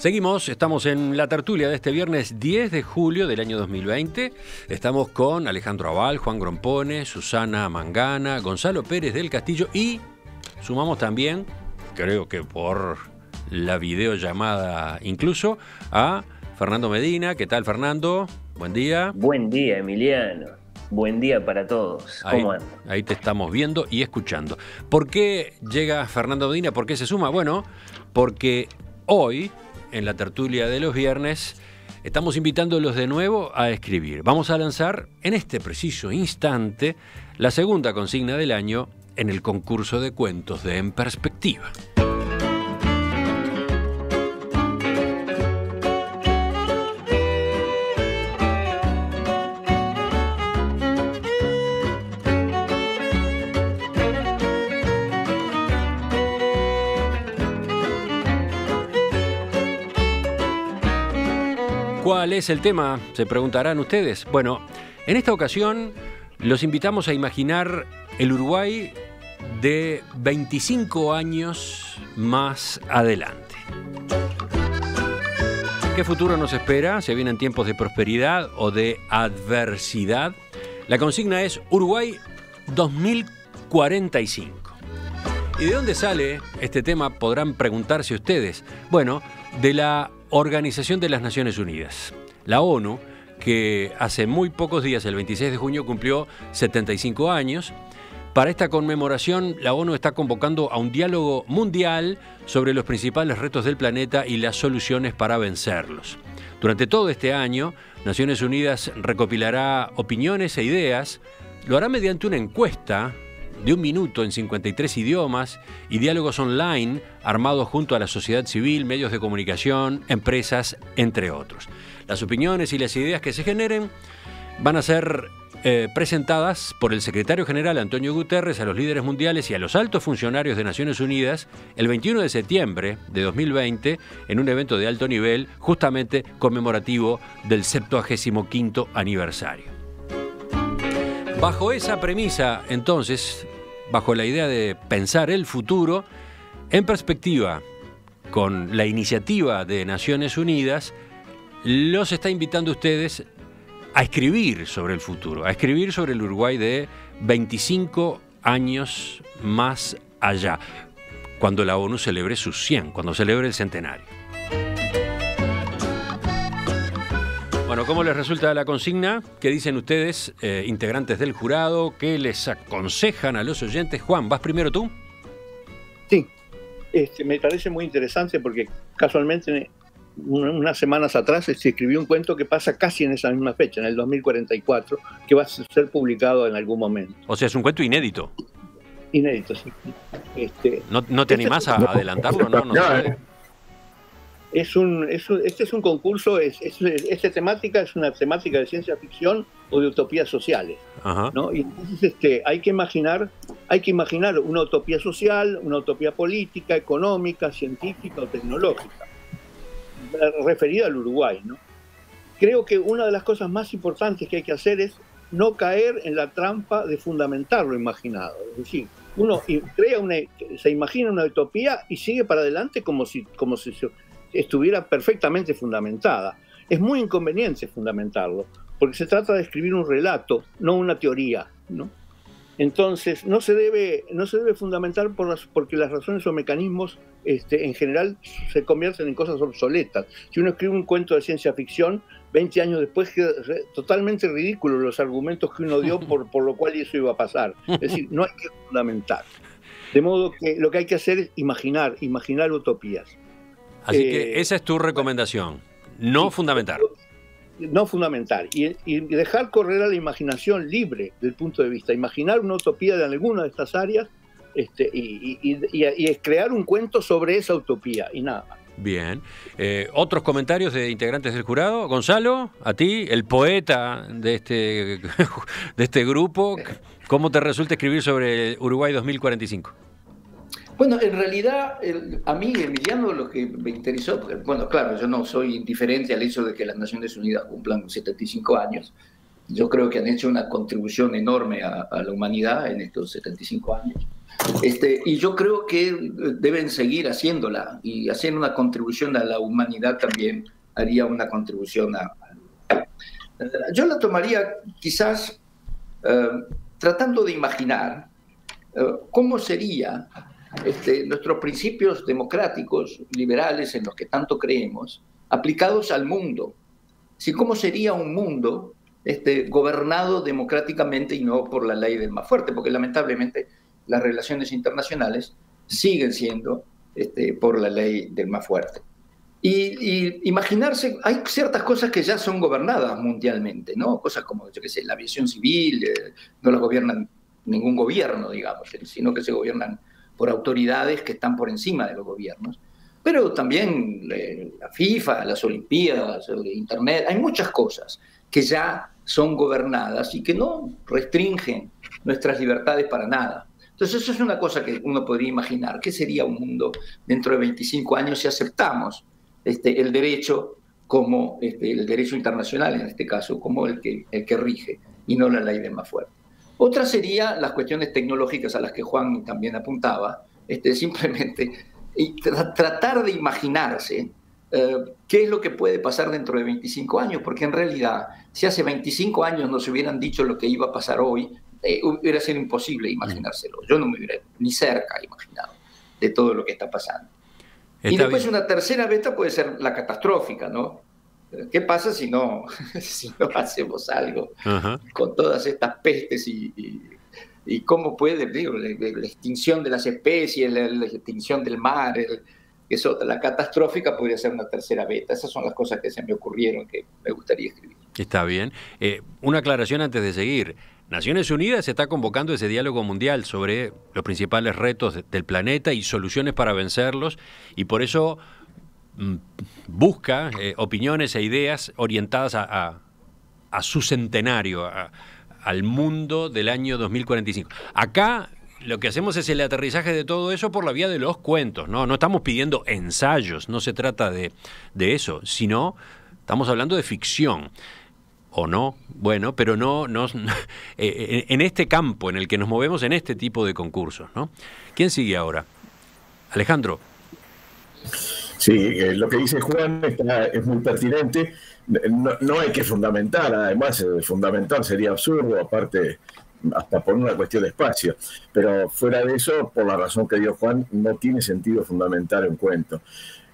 Seguimos, estamos en la tertulia de este viernes 10 de julio del año 2020. Estamos con Alejandro Aval, Juan Grompone, Susana Mangana, Gonzalo Pérez del Castillo y sumamos también, creo que por la videollamada incluso, a Fernando Medina. ¿Qué tal, Fernando? Buen día. Buen día, Emiliano. Buen día para todos. ¿Cómo ahí, ahí te estamos viendo y escuchando. ¿Por qué llega Fernando Medina? ¿Por qué se suma? Bueno, porque hoy en la tertulia de los viernes, estamos invitándolos de nuevo a escribir. Vamos a lanzar en este preciso instante la segunda consigna del año en el concurso de cuentos de En Perspectiva. ¿Cuál es el tema? Se preguntarán ustedes. Bueno, en esta ocasión los invitamos a imaginar el Uruguay de 25 años más adelante. ¿Qué futuro nos espera? ¿Se vienen tiempos de prosperidad o de adversidad? La consigna es Uruguay 2045. ¿Y de dónde sale este tema? Podrán preguntarse ustedes. Bueno, de la Organización de las Naciones Unidas, la ONU, que hace muy pocos días, el 26 de junio, cumplió 75 años. Para esta conmemoración, la ONU está convocando a un diálogo mundial sobre los principales retos del planeta y las soluciones para vencerlos. Durante todo este año, Naciones Unidas recopilará opiniones e ideas, lo hará mediante una encuesta de un minuto en 53 idiomas y diálogos online armados junto a la sociedad civil, medios de comunicación, empresas, entre otros. Las opiniones y las ideas que se generen van a ser eh, presentadas por el secretario general Antonio Guterres a los líderes mundiales y a los altos funcionarios de Naciones Unidas el 21 de septiembre de 2020 en un evento de alto nivel justamente conmemorativo del 75 aniversario. Bajo esa premisa, entonces, bajo la idea de pensar el futuro, en perspectiva, con la iniciativa de Naciones Unidas, los está invitando a ustedes a escribir sobre el futuro, a escribir sobre el Uruguay de 25 años más allá, cuando la ONU celebre sus 100, cuando celebre el centenario. Bueno, ¿cómo les resulta la consigna? ¿Qué dicen ustedes, eh, integrantes del jurado? ¿Qué les aconsejan a los oyentes? Juan, ¿vas primero tú? Sí, este, me parece muy interesante porque casualmente unas semanas atrás se escribió un cuento que pasa casi en esa misma fecha, en el 2044, que va a ser publicado en algún momento. O sea, es un cuento inédito. Inédito, sí. Este, ¿No, te este animás a adelantarlo? No, no, no es un, este es un concurso, es, esta temática es una temática de ciencia ficción o de utopías sociales. ¿no? Y entonces este, hay, que imaginar, hay que imaginar una utopía social, una utopía política, económica, científica o tecnológica, referida al Uruguay. ¿no? Creo que una de las cosas más importantes que hay que hacer es no caer en la trampa de fundamentar lo imaginado. Es decir, uno crea una, se imagina una utopía y sigue para adelante como si, como si estuviera perfectamente fundamentada. Es muy inconveniente fundamentarlo, porque se trata de escribir un relato, no una teoría, ¿no? Entonces, no se debe, no se debe fundamentar por las, porque las razones o mecanismos este, en general se convierten en cosas obsoletas. Si uno escribe un cuento de ciencia ficción, 20 años después queda totalmente ridículo los argumentos que uno dio por, por lo cual eso iba a pasar. Es decir, no hay que fundamentar. De modo que lo que hay que hacer es imaginar, imaginar utopías. Así que eh, esa es tu recomendación, no fundamental. No fundamental. Y, dejar correr a la imaginación libre del punto de vista. Imaginar una utopía de alguna de estas áreas este, y, crear un cuento sobre esa utopía y nada más. Bien. Eh, ¿Otros comentarios de integrantes del jurado? Gonzalo, a ti, el poeta de este, de este grupo, ¿cómo te resulta escribir sobre Uruguay 2045? Bueno, en realidad, a mí, Emiliano, lo que me interesó, bueno, claro, yo no soy indiferente al hecho de que las Naciones Unidas cumplan 75 años. Yo creo que han hecho una contribución enorme a, la humanidad en estos 75 años. Este, y yo creo que deben seguir haciéndola y haciendo una contribución a la humanidad también haría una contribución a... Yo la tomaría quizás eh, tratando de imaginar eh, cómo sería este, nuestros principios democráticos, liberales, en los que tanto creemos, aplicados al mundo. Si cómo sería un mundo este, gobernado democráticamente y no por la ley del más fuerte, porque lamentablemente las relaciones internacionales siguen siendo este, por la ley del más fuerte. Y, imaginarse, hay ciertas cosas que ya son gobernadas mundialmente, ¿no? Cosas como, yo qué sé, la aviación civil, eh, no la gobiernan ningún gobierno, digamos, sino que se gobiernan por autoridades que están por encima de los gobiernos. Pero también eh, la FIFA, las Olimpiadas, Internet, hay muchas cosas que ya son gobernadas y que no restringen nuestras libertades para nada. Entonces eso es una cosa que uno podría imaginar. ¿Qué sería un mundo dentro de 25 años si aceptamos este, el derecho como este, el derecho internacional en este caso, como el que, el que rige y no la ley de más fuerte? Otra sería las cuestiones tecnológicas a las que Juan también apuntaba, este, simplemente y tratar de imaginarse eh, qué es lo que puede pasar dentro de 25 años, porque en realidad, si hace 25 años nos hubieran dicho lo que iba a pasar hoy, eh, hubiera sido imposible imaginárselo. Yo no me hubiera ni cerca imaginado de todo lo que está pasando. y después una tercera beta puede ser la catastrófica, ¿no? ¿Qué pasa si no, si no hacemos algo con todas estas pestes y, y, cómo puede, digo, la, extinción de las especies, la, extinción del mar, eso, la catastrófica podría ser una tercera beta. Esas son las cosas que se me ocurrieron que me gustaría escribir. Está bien. Eh, una aclaración antes de seguir. Naciones Unidas está convocando ese diálogo mundial sobre los principales retos del planeta y soluciones para vencerlos, y por eso busca eh, opiniones e ideas orientadas a, su centenario, al mundo del año 2045. Acá lo que hacemos es el aterrizaje de todo eso por la vía de los cuentos, ¿no? No estamos pidiendo ensayos, no se trata de, eso, sino estamos hablando de ficción. ¿O no? Bueno, pero no, no eh, en este campo en el que nos movemos en este tipo de concursos. ¿Quién sigue ahora? Alejandro. Sí, eh, lo que dice Juan es muy pertinente. No, hay que fundamentar, además, eh, fundamental sería absurdo, aparte, hasta por una cuestión de espacio. Pero fuera de eso, por la razón que dio Juan, no tiene sentido fundamentar un cuento.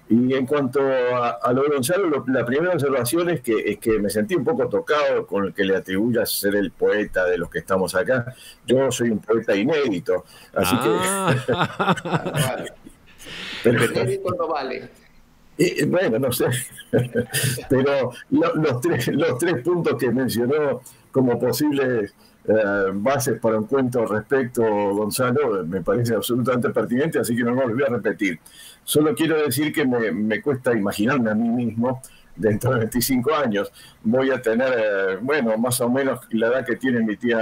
Y en cuanto a, lo de Gonzalo, la primera observación es que, es que me sentí un poco tocado con el que le atribuyas ser el poeta de los que estamos acá. Yo soy un poeta inédito, así que... Pero, no vale. bueno, no sé. Pero los, tres, los tres puntos que mencionó como posibles eh, bases para un cuento respecto, Gonzalo, me parece absolutamente pertinente, así que no, lo voy a repetir. Solo quiero decir que me, me, cuesta imaginarme a mí mismo dentro de 25 años. Voy a tener, eh, bueno, más o menos la edad que tiene mi tía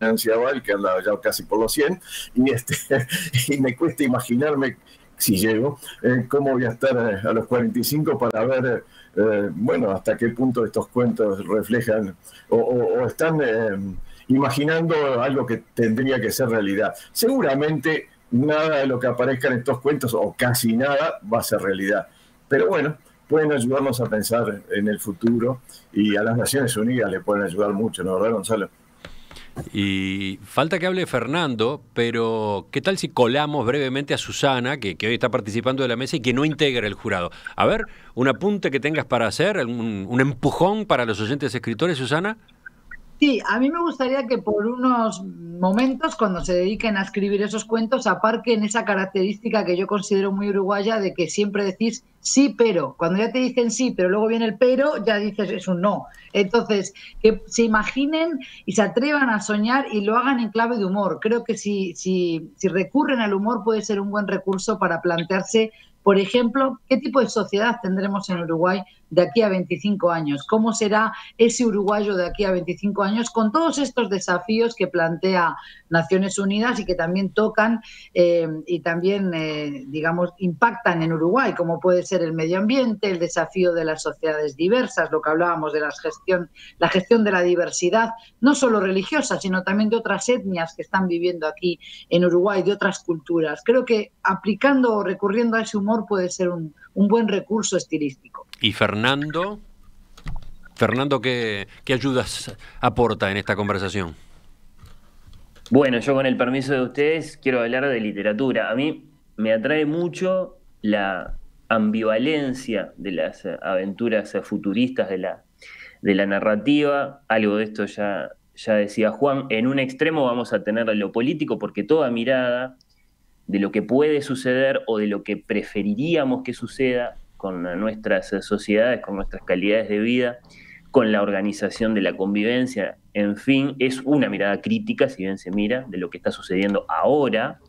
Nancy Aval, que anda ya casi por los 100, y, este, y me cuesta imaginarme si llego, eh, cómo voy a estar eh, a los 45 para ver, eh, bueno, hasta qué punto estos cuentos reflejan o, están imaginando algo que tendría que ser realidad. Seguramente nada de lo que aparezca en estos cuentos, o casi nada, va a ser realidad. Pero bueno, pueden ayudarnos a pensar en el futuro y a las Naciones Unidas le pueden ayudar mucho, ¿no, verdad, Gonzalo? Y falta que hable Fernando, pero ¿qué tal si colamos brevemente a Susana, que, hoy está participando de la mesa y que no integra el jurado? A ver, un apunte que tengas para hacer, un, un empujón para los oyentes escritores, Susana. Sí, a mí me gustaría que por unos momentos, cuando se dediquen a escribir esos cuentos, aparquen esa característica que yo considero muy uruguaya de que siempre decís sí, pero. Cuando ya te dicen sí, pero luego viene el pero, ya dices es un no. Entonces, que se imaginen y se atrevan a soñar y lo hagan en clave de humor. Creo que si, si, si recurren al humor puede ser un buen recurso para plantearse por ejemplo, ¿qué tipo de sociedad tendremos en Uruguay de aquí a 25 años? ¿Cómo será ese uruguayo de aquí a 25 años con todos estos desafíos que plantea Naciones Unidas y que también tocan eh, y también, eh, digamos, impactan en Uruguay, como puede ser el medio ambiente, el desafío de las sociedades diversas, lo que hablábamos de la gestión, la gestión de la diversidad, no solo religiosa, sino también de otras etnias que están viviendo aquí en Uruguay, de otras culturas. Creo que aplicando o recurriendo a ese humor puede ser un, un buen recurso estilístico. ¿Y Fernando? Fernando, ¿qué, ¿qué ayudas aporta en esta conversación? Bueno, yo con el permiso de ustedes quiero hablar de literatura. A mí me atrae mucho la ambivalencia de las aventuras futuristas de la, de la narrativa. Algo de esto ya, ya decía Juan. En un extremo vamos a tener lo político porque toda mirada de lo que puede suceder o de lo que preferiríamos que suceda con nuestras sociedades, con nuestras calidades de vida, con la organización de la convivencia, en fin, es una mirada crítica, si bien se mira, de lo que está sucediendo ahora.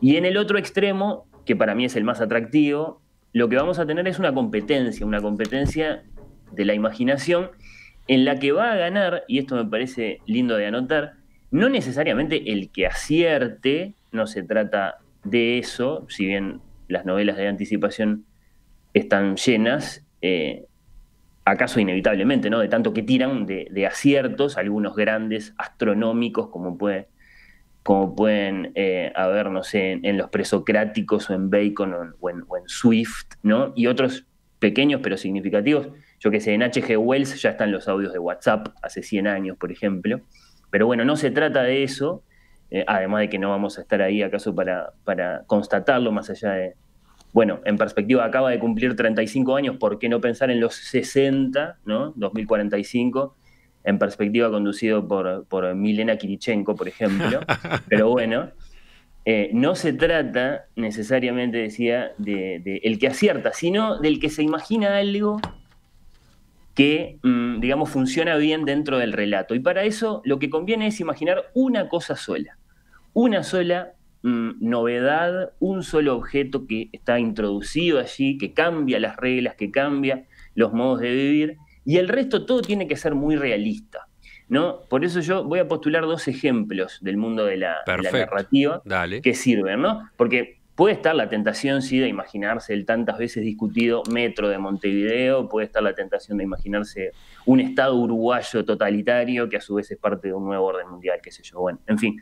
Y en el otro extremo, que para mí es el más atractivo, lo que vamos a tener es una competencia, una competencia de la imaginación en la que va a ganar, y esto me parece lindo de anotar, no necesariamente el que acierte, no se trata de eso, si bien las novelas de anticipación están llenas, eh, acaso inevitablemente, ¿no? De tanto que tiran de, aciertos, algunos grandes, astronómicos, como, como pueden eh, haber, no sé, en, los presocráticos o en Bacon o en, Swift, ¿no? Y otros pequeños pero significativos. Yo que sé, en H.G. Wells ya están los audios de WhatsApp, hace 100 años, por ejemplo. Pero bueno, no se trata de eso, eh, además de que no vamos a estar ahí acaso para, para constatarlo, más allá de, bueno, en perspectiva acaba de cumplir 35 años, ¿por qué no pensar en los 60, ¿no? 2045, en perspectiva conducido por, por Milena Kirichenko, por ejemplo. Pero bueno, eh, no se trata necesariamente, decía, de, el que acierta, sino del que se imagina algo que, mm, digamos, funciona bien dentro del relato. Y para eso lo que conviene es imaginar una cosa sola, una sola Mm, novedad, un solo objeto que está introducido allí, que cambia las reglas, que cambia los modos de vivir, y el resto todo tiene que ser muy realista. ¿no? Por eso yo voy a postular dos ejemplos del mundo de la, narrativa que sirven, ¿no? Porque puede estar la tentación, sí, de imaginarse el tantas veces discutido metro de Montevideo, puede estar la tentación de imaginarse un Estado uruguayo totalitario que a su vez es parte de un nuevo orden mundial, qué sé yo. Bueno, en fin,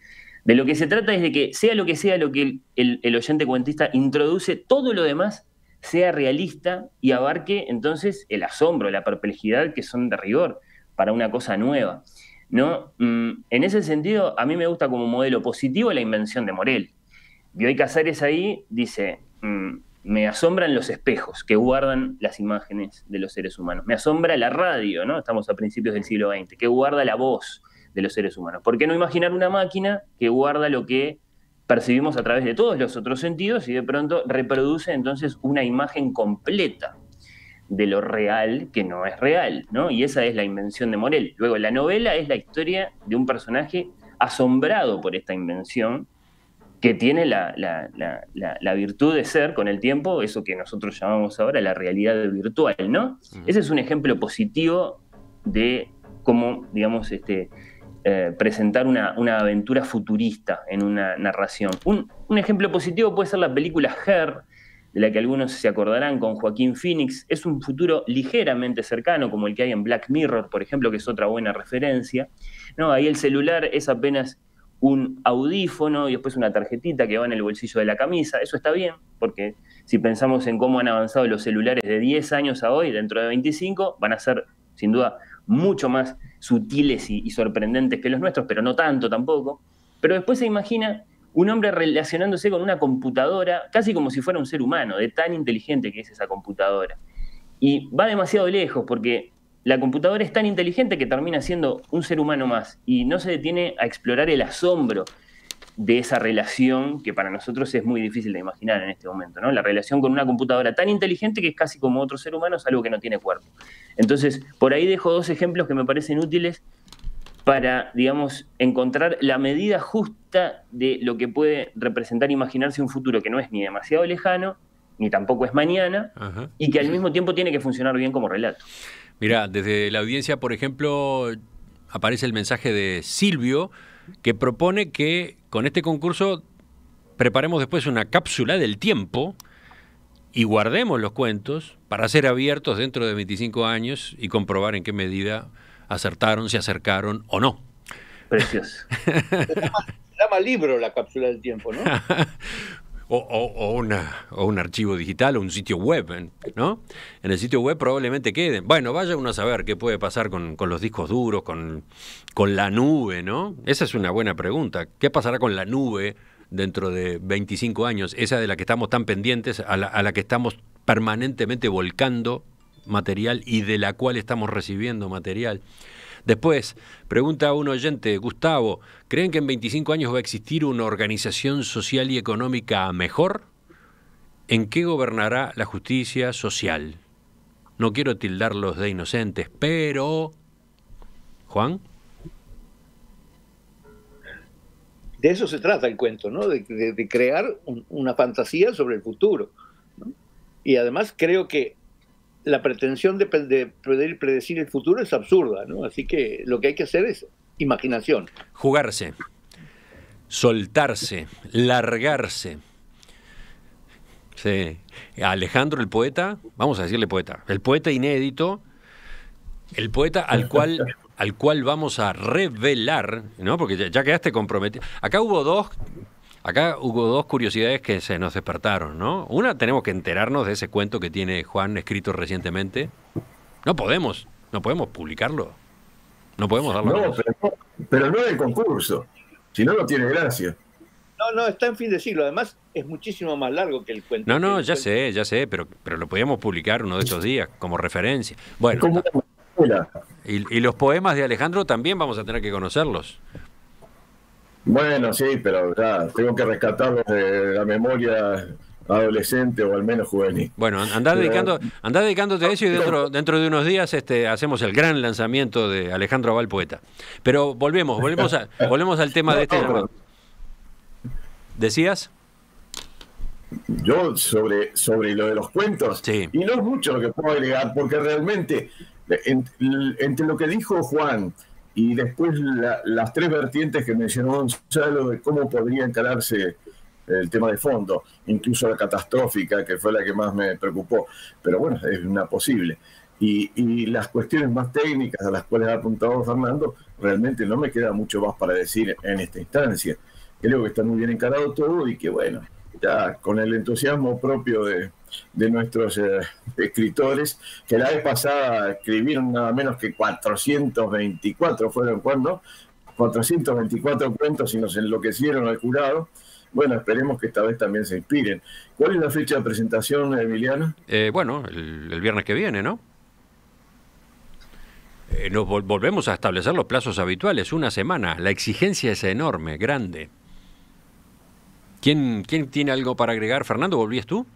de lo que se trata es de que sea lo que sea lo que el, oyente cuentista introduce, todo lo demás sea realista y abarque entonces el asombro, la perplejidad que son de rigor para una cosa nueva. ¿no? Mm, en ese sentido, a mí me gusta como modelo positivo la invención de Morel. Bioy Casares ahí dice, mm, me asombran los espejos que guardan las imágenes de los seres humanos. Me asombra la radio, ¿no? Estamos a principios del siglo XX, que guarda la voz, de los seres humanos. ¿Por qué no imaginar una máquina que guarda lo que percibimos a través de todos los otros sentidos y de pronto reproduce entonces una imagen completa de lo real que no es real, ¿no? Y esa es la invención de Morel. Luego, la novela es la historia de un personaje asombrado por esta invención que tiene la, la, virtud de ser con el tiempo eso que nosotros llamamos ahora la realidad virtual, ¿no? Ese es un ejemplo positivo de cómo, digamos, este, eh, presentar una, aventura futurista en una narración. Un, ejemplo positivo puede ser la película Her, de la que algunos se acordarán con Joaquín Phoenix. Es un futuro ligeramente cercano, como el que hay en Black Mirror, por ejemplo, que es otra buena referencia. ¿no? Ahí el celular es apenas un audífono y después una tarjetita que va en el bolsillo de la camisa. Eso está bien, porque si pensamos en cómo han avanzado los celulares de 10 años a hoy, dentro de 25, van a ser sin duda mucho más sutiles y, sorprendentes que los nuestros, pero no tanto tampoco. Pero después se imagina un hombre relacionándose con una computadora, casi como si fuera un ser humano, de tan inteligente que es esa computadora. Y va demasiado lejos porque la computadora es tan inteligente que termina siendo un ser humano más y no se detiene a explorar el asombro de esa relación que para nosotros es muy difícil de imaginar en este momento, ¿no? La relación con una computadora tan inteligente que es casi como otro ser humano, es algo que no tiene cuerpo. Entonces, por ahí dejo dos ejemplos que me parecen útiles para, digamos, encontrar la medida justa de lo que puede representar imaginarse un futuro que no es ni demasiado lejano, ni tampoco es mañana, y que al mismo tiempo tiene que funcionar bien como relato. Mira, desde la audiencia, por ejemplo, aparece el mensaje de Silvio, que propone que con este concurso preparemos después una cápsula del tiempo y guardemos los cuentos para ser abiertos dentro de 25 años y comprobar en qué medida acertaron, se acercaron o no. Precioso. Se llama, libro la cápsula del tiempo, ¿no? o, una, o un archivo digital o un sitio web, ¿no? En el sitio web probablemente queden. Bueno, vaya uno a saber qué puede pasar con, los discos duros, con, con la nube, ¿no? Esa es una buena pregunta. ¿Qué pasará con la nube dentro de 25 años? Esa de la que estamos tan pendientes, a la, a la que estamos permanentemente volcando material y de la cual estamos recibiendo material. Después, pregunta a un oyente, Gustavo, ¿creen que en 25 años va a existir una organización social y económica mejor? ¿En qué gobernará la justicia social? No quiero tildarlos de inocentes, pero... Juan. De eso se trata el cuento, ¿no? De, crear una fantasía sobre el futuro. Y además creo que la pretensión de, predecir el futuro es absurda, ¿no? Así que lo que hay que hacer es imaginación. Jugarse, soltarse, largarse. Sí. Alejandro el poeta, vamos a decirle poeta, el poeta inédito, el poeta al cual al cual vamos a revelar, ¿no? Porque ya quedaste comprometido. Acá hubo dos Acá hubo dos curiosidades que se nos despertaron, ¿no? Una, tenemos que enterarnos de ese cuento que tiene Juan escrito recientemente. No podemos, no podemos publicarlo. No podemos darlo. No, pero, pero no el concurso. Si no, no tiene gracia. No, no, está en fin de siglo. Además, es muchísimo más largo que el cuento. No, no, ya sé, ya sé, pero, pero lo podíamos publicar uno de estos días como referencia. Bueno, y, y los poemas de Alejandro también vamos a tener que conocerlos. Bueno, sí, pero ya, tengo que rescatarlos de la memoria adolescente o al menos juvenil. Bueno, anda dedicando, anda dedicándote a eso y dentro, dentro de unos días este, hacemos el gran lanzamiento de Alejandro Abal Poeta. Pero volvemos, volvemos, a, volvemos al tema de este. ¿Decías? Yo sobre, sobre lo de los cuentos, sí. y no es mucho lo que puedo agregar, porque realmente entre lo que dijo Juan y después las tres vertientes que mencionó Gonzalo de cómo podría encararse el tema de fondo, incluso la catastrófica, que fue la que más me preocupó, pero bueno, es una posible. Y, las cuestiones más técnicas a las cuales ha apuntado Fernando, realmente no me queda mucho más para decir en esta instancia. Creo que está muy bien encarado todo y que bueno, ya con el entusiasmo propio de, de nuestros eh, escritores, que la vez pasada escribieron nada menos que 424, fueron cuando, 424 cuentos y nos enloquecieron al jurado. Bueno, esperemos que esta vez también se inspiren. ¿Cuál es la fecha de presentación, Emiliano? Eh, bueno, el, viernes que viene, ¿no? Eh, nos volvemos a establecer los plazos habituales, una semana. La exigencia es enorme, grande. ¿Quién, quién tiene algo para agregar? Fernando, ¿volvías tú?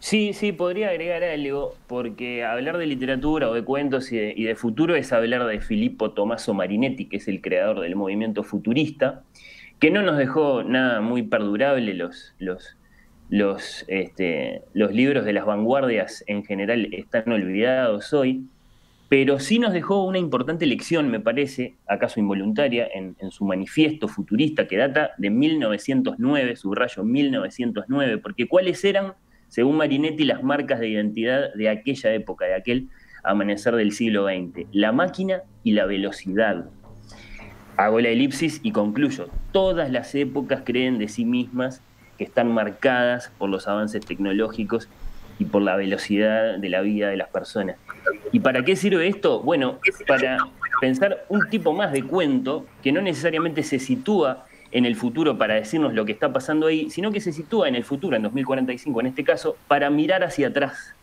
Sí, sí, podría agregar algo, porque hablar de literatura o de cuentos y de, futuro es hablar de Filippo Tommaso Marinetti, que es el creador del movimiento futurista, que no nos dejó nada muy perdurable los, los, los, este, los libros de las vanguardias en general están olvidados hoy, pero sí nos dejó una importante lección, me parece, acaso involuntaria, en, en, su manifiesto futurista que data de 1909, subrayo 1909, porque cuáles eran según Marinetti, las marcas de identidad de aquella época, de aquel amanecer del siglo XX, la máquina y la velocidad. Hago la elipsis y concluyo, todas las épocas creen de sí mismas que están marcadas por los avances tecnológicos y por la velocidad de la vida de las personas. ¿Y para qué sirve esto? Bueno, para pensar un tipo más de cuento que no necesariamente se sitúa en el futuro para decirnos lo que está pasando ahí, sino que se sitúa en el futuro, en 2045 en este caso, para mirar hacia atrás.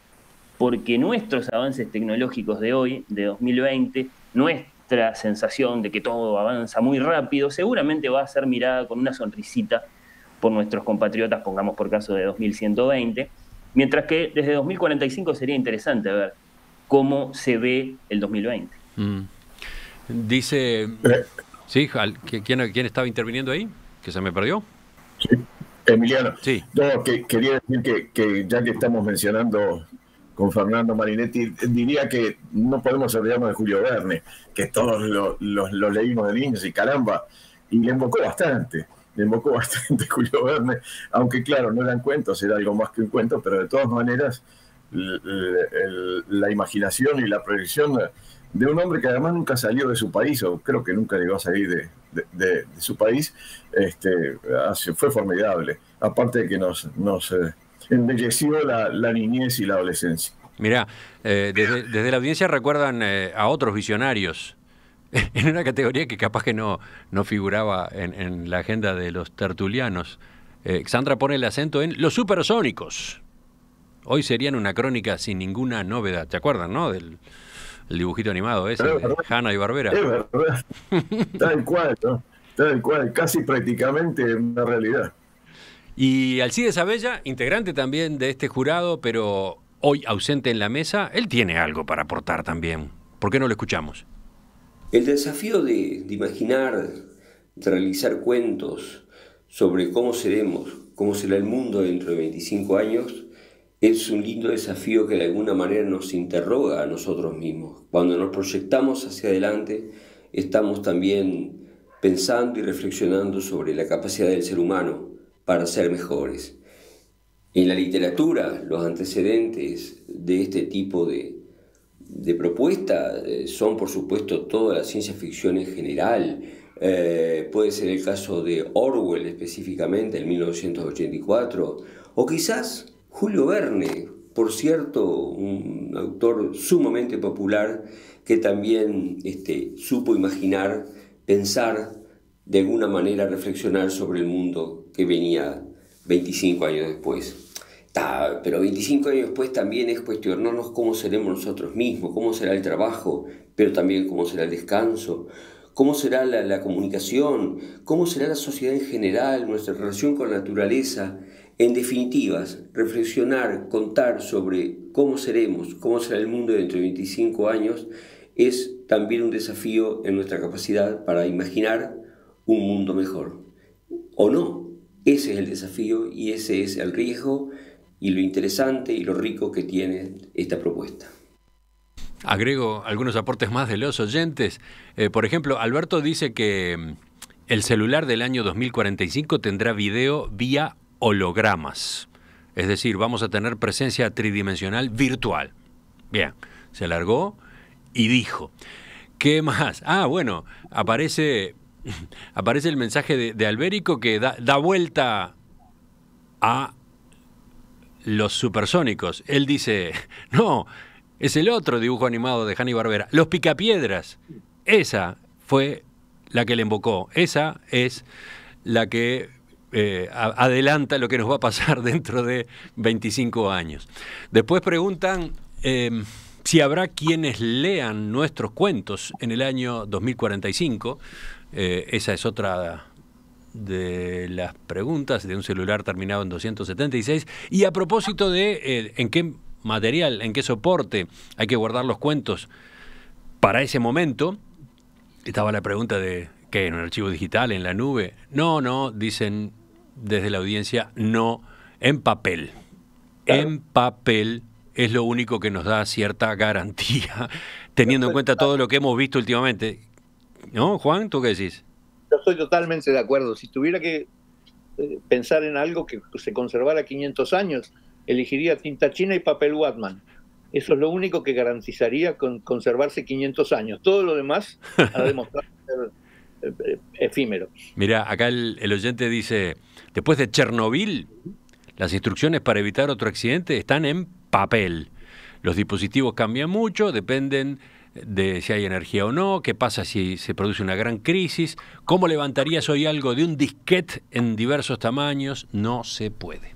Porque nuestros avances tecnológicos de hoy, de 2020, nuestra sensación de que todo avanza muy rápido, seguramente va a ser mirada con una sonrisita por nuestros compatriotas, pongamos por caso de 2120, mientras que desde 2045 sería interesante ver cómo se ve el 2020. Mm. Dice eh, Sí, ¿quién, ¿quién estaba interviniendo ahí? ¿Que se me perdió? Sí, Emiliano. Sí. No, que, quería decir que, ya que estamos mencionando con Fernando Marinetti, diría que no podemos olvidarnos de Julio Verne, que todos lo, leímos de niños y caramba, y le invocó bastante. me invocó bastante Julio Verne, aunque claro, no eran cuentos, era algo más que un cuento, pero de todas maneras la imaginación y la proyección de un hombre que además nunca salió de su país, o creo que nunca llegó a salir de, su país, este, fue formidable. Aparte de que nos, eh, embelleció la, niñez y la adolescencia. Mira, eh, desde, la audiencia recuerdan eh, a otros visionarios en una categoría que capaz que no, no figuraba en, la agenda de los tertulianos. Sandra pone el acento en los supersónicos. Hoy serían una crónica sin ninguna novedad. ¿Te acuerdan, no? El dibujito animado ese, Hanna y Barbera. Es verdad. Tal cual, ¿no? Tal cual, casi prácticamente una realidad. Y Alcides Abella, integrante también de este jurado, pero hoy ausente en la mesa, él tiene algo para aportar también. ¿Por qué no lo escuchamos? El desafío de, de imaginar, de realizar cuentos sobre cómo seremos, cómo será el mundo dentro de 25 años, es un lindo desafío que de alguna manera nos interroga a nosotros mismos. Cuando nos proyectamos hacia adelante, estamos también pensando y reflexionando sobre la capacidad del ser humano para ser mejores. En la literatura, los antecedentes de este tipo de, propuesta eh, son, por supuesto, toda la ciencia ficción en general. Eh, puede ser el caso de Orwell específicamente, en 1984, o quizás Julio Verne, por cierto, un autor sumamente popular que también este, supo imaginar, pensar, de alguna manera reflexionar sobre el mundo que venía 25 años después. pero 25 años después también es cuestionarnos cómo seremos nosotros mismos, cómo será el trabajo, pero también cómo será el descanso, cómo será la, la comunicación, cómo será la sociedad en general, nuestra relación con la naturaleza, en definitivas, reflexionar, contar sobre cómo seremos, cómo será el mundo dentro de 25 años, es también un desafío en nuestra capacidad para imaginar un mundo mejor. ¿O no? Ese es el desafío y ese es el riesgo y lo interesante y lo rico que tiene esta propuesta. Agrego algunos aportes más de los oyentes. Eh, por ejemplo, Alberto dice que mm, el celular del año 2045 tendrá video vía hologramas. Es decir, vamos a tener presencia tridimensional virtual. Bien, se alargó y dijo. ¿Qué más? Ah, bueno, aparece, aparece el mensaje de, Albérico que da, da vuelta a los supersónicos. Él dice, no, es el otro dibujo animado de Hanny Barbera. Los Picapiedras. Esa fue la que le invocó. Esa es la que eh, adelanta lo que nos va a pasar dentro de 25 años. Después preguntan em, si habrá quienes lean nuestros cuentos en el año 2045. Eh, esa es otra de las preguntas de un celular terminado en 276. Y a propósito de eh, en qué material, en qué soporte hay que guardar los cuentos para ese momento, estaba la pregunta de ¿qué? ¿En un archivo digital, en la nube? No, no, dicen desde la audiencia, no en papel. En papel es lo único que nos da cierta garantía, teniendo en cuenta todo lo que hemos visto últimamente. ¿No, Juan? ¿Tú qué decís? Yo estoy totalmente de acuerdo. Si tuviera que eh, pensar en algo que se conservara 500 años, elegiría tinta china y papel Watman. Eso es lo único que garantizaría con conservarse 500 años. Todo lo demás ha demostrado ser efímero. Mira, acá el, oyente dice, después de Chernobyl, las instrucciones para evitar otro accidente están en papel. Los dispositivos cambian mucho, dependen de si hay energía o no, qué pasa si se produce una gran crisis, cómo levantarías hoy algo de un disquete en diversos tamaños, no se puede.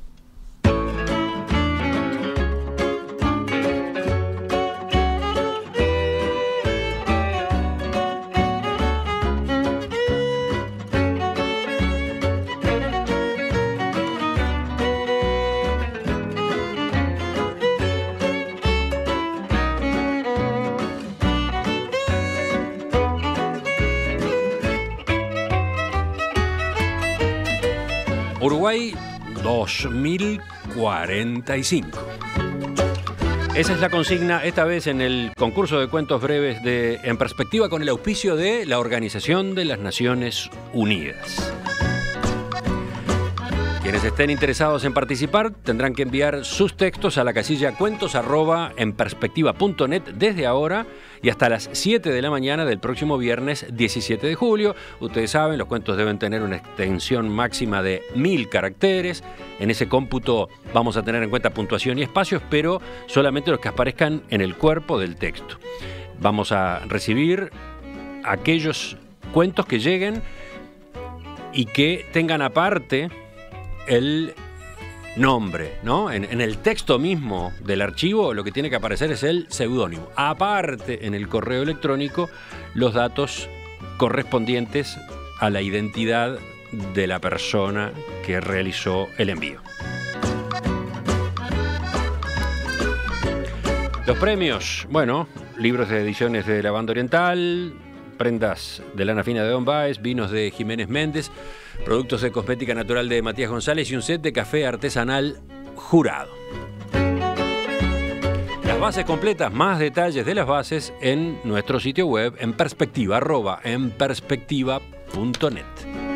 Uruguay 2045. Esa es la consigna, esta vez en el concurso de cuentos breves de En Perspectiva con el auspicio de la Organización de las Naciones Unidas. Quienes estén interesados en participar tendrán que enviar sus textos a la casilla cuentos en perspectiva.net desde ahora y hasta las 7 de la mañana del próximo viernes 17 de julio. Ustedes saben, los cuentos deben tener una extensión máxima de mil caracteres. En ese cómputo vamos a tener en cuenta puntuación y espacios, pero solamente los que aparezcan en el cuerpo del texto. Vamos a recibir aquellos cuentos que lleguen y que tengan aparte el nombre, ¿no? En, el texto mismo del archivo lo que tiene que aparecer es el seudónimo. Aparte, en el correo electrónico, los datos correspondientes a la identidad de la persona que realizó el envío. Los premios, bueno, libros de ediciones de la banda oriental, prendas de lana fina de Don Baez, vinos de Jiménez Méndez, productos de cosmética natural de Matías González y un set de café artesanal jurado. Las bases completas, más detalles de las bases en nuestro sitio web en perspectiva, en perspectiva.net.